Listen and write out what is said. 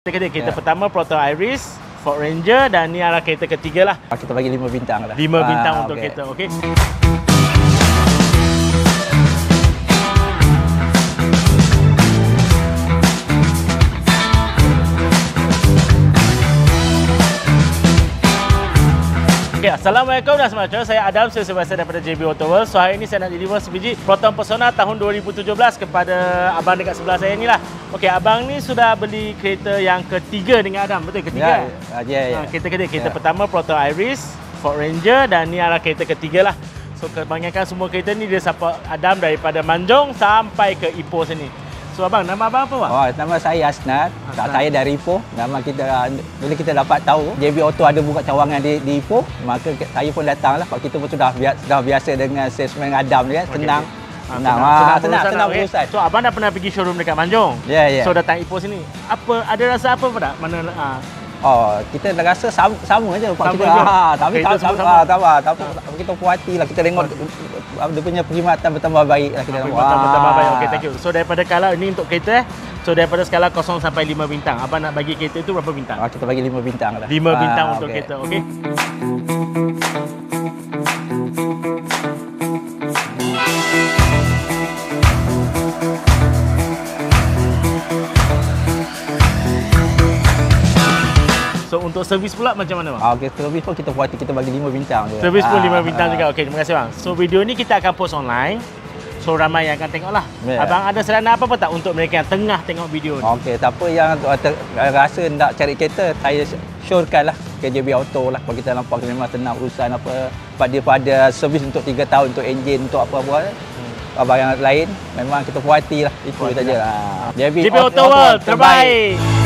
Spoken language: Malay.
Kita kereta Ya. pertama Proton Iris, Ford Ranger dan ni adalah kereta ketiga lah. Kita bagi 5 bintang lah. 5 bintang Ah, untuk okey. kereta, okey. Okay, Assalamualaikum dan selamat datang. Saya Adam, saya sebasa daripada JB Auto World. So hari ini saya nak deliver sebiji Proton Persona tahun 2017 kepada abang dekat sebelah saya ni lah. Okey, abang ni sudah beli kereta yang ketiga dengan Adam, betul? Ketiga? Ya, ah, ya, ya. Ha, kereta kereta kereta Ya. pertama Proton Iris, Ford Ranger dan ni adalah kereta ketiga lah. So kebanyakan semua kereta ni dia support Adam daripada Manjong sampai ke Ipoh sini. So abang, nama abang apa bang? Oh, nama saya Asnat. Tak Asnat. saya dari Ipoh. Nama kita bila kita dapat tahu JB Auto ada buka cawangan di, di Ipoh, maka saya pun datanglah. Sebab kita pun sudah biasa, sudah biasa dengan salesman Adam ni kan. Okey, Senang. okey. Ha, Senang. Ah, senang, senang, lah, okey. berurusan. So abang dah pernah pergi showroom dekat Manjong. Ya, ya. So datang Ipoh sini. Apa ada rasa apa pada mana ah Oh, kita dah rasa sama, sama je Pak Sama kita. je. Ah, tapi tak sama. sama. Ah, tak apa, tak apa. Kita puas hati lah kita tengok uh, dia punya perkhidmatan bertambah baik lah kita tengok. Perkhidmatan pertama baik. Ah. Okey, thank you. So daripada skala ini untuk kereta eh. So daripada skala 0 sampai 5 bintang. Abang nak bagi kereta itu berapa bintang? Ah, kita bagi 5 bintang lah. 5 bintang Ah, untuk okey. kereta, okey? So untuk servis pula macam mana bang? Ah, okey, servis pun kita puas kita bagi 5 bintang je. Servis pun Ah, 5 bintang ah. juga. Okey, terima kasih bang. So video ni kita akan post online. So ramai yang akan tengok lah. Ya. Abang ada saranan apa-apa tak untuk mereka yang tengah tengok video ni? Okey, siapa yang ter, rasa nak cari kereta, saya syorkan lah ke JB Auto lah. Kalau kita nampak memang senang urusan apa. Dia pada servis untuk 3 tahun, untuk enjin, untuk apa-apa. Hmm. Abang yang lain, memang kita puas hati lah. Itu saja. lah. Ah. JB, JB Auto World terbaik.